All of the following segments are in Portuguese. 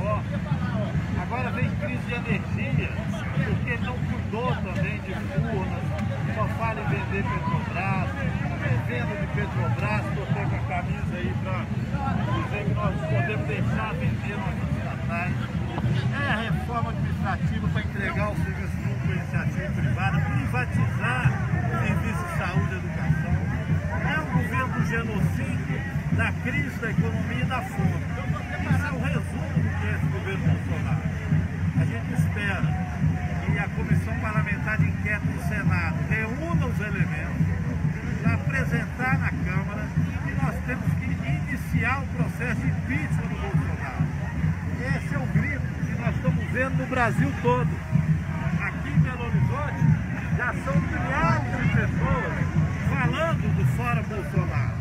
ó Agora vem crise de energia, porque não cuidou também de furnas, né? só fala em vender Petrobras, venda de Petrobras, estou com a camisa aí para dizer que nós podemos deixar vender nossas estatais. É a reforma administrativa para entregar o serviço público à iniciativa privada. Processo impeachment do Bolsonaro. Esse é o grito que nós estamos vendo no Brasil todo. Aqui em Belo Horizonte já são milhares de pessoas falando do Fora Bolsonaro.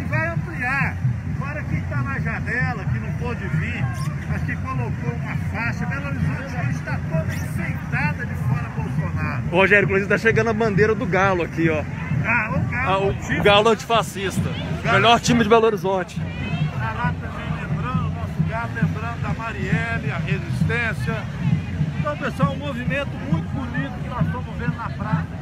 E vai ampliar. Fora quem está na janela, que não pôde vir, mas que colocou uma faixa. Belo Horizonte hoje está toda enfeitada de Fora Bolsonaro. Ô, Rogério, inclusive tá chegando a bandeira do Galo aqui, ó. Ah, o Ah, Galo, o time Galo antifascista. Melhor time de Belo Horizonte. Lá também lembrando, o nosso galo, lembrando da Marielle, a resistência. Então, pessoal, um movimento muito bonito que nós estamos vendo na praça.